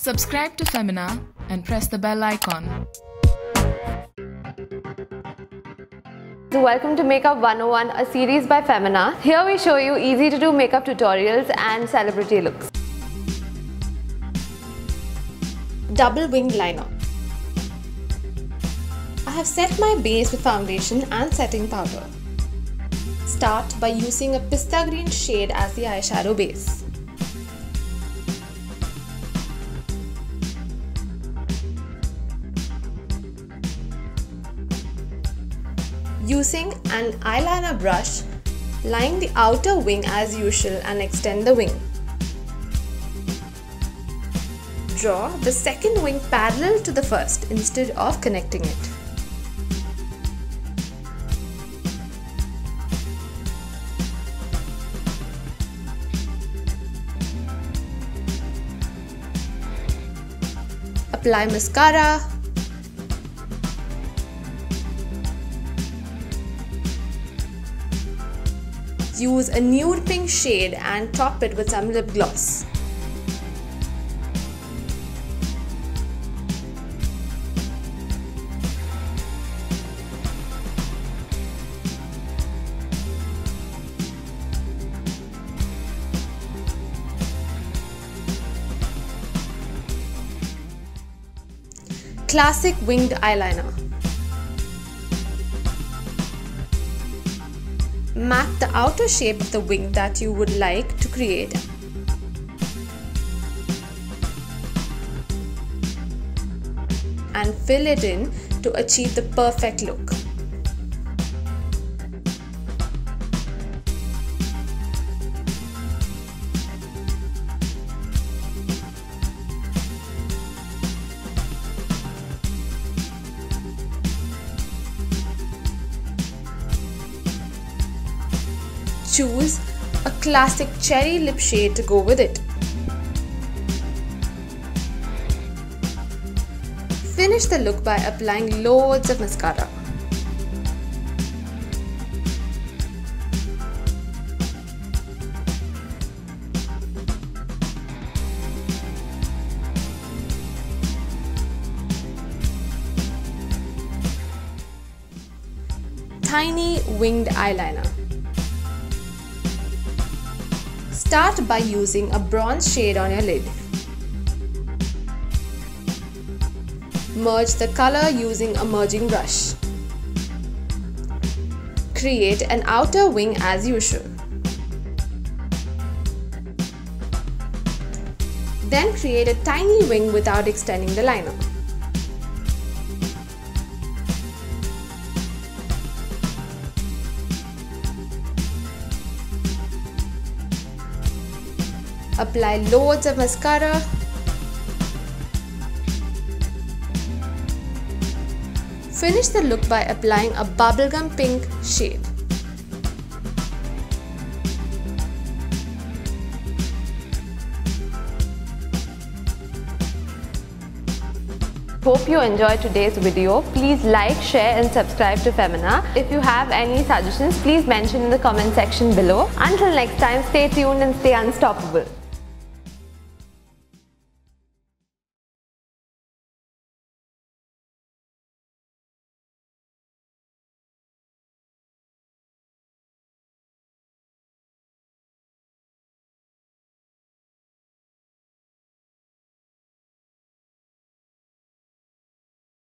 Subscribe to Femina and press the bell icon. So welcome to Makeup 101, a series by Femina. Here we show you easy to do makeup tutorials and celebrity looks. Double winged liner. I have set my base with foundation and setting powder. Start by using a pista green shade as the eyeshadow base. Using an eyeliner brush, line the outer wing as usual and extend the wing. Draw the second wing parallel to the first instead of connecting it. Apply mascara. Use a nude pink shade and top it with some lip gloss. Classic winged eyeliner. Map the outer shape of the wing that you would like to create. And fill it in to achieve the perfect look. Choose a classic cherry lip shade to go with it. Finish the look by applying loads of mascara. Tiny winged eyeliner. Start by using a bronze shade on your lid. Merge the color using a merging brush. Create an outer wing as usual. Then create a tiny wing without extending the liner. Apply loads of mascara. Finish the look by applying a bubblegum pink shade. Hope you enjoyed today's video. Please like, share and subscribe to Femina. If you have any suggestions, please mention in the comment section below. Until next time, stay tuned and stay unstoppable.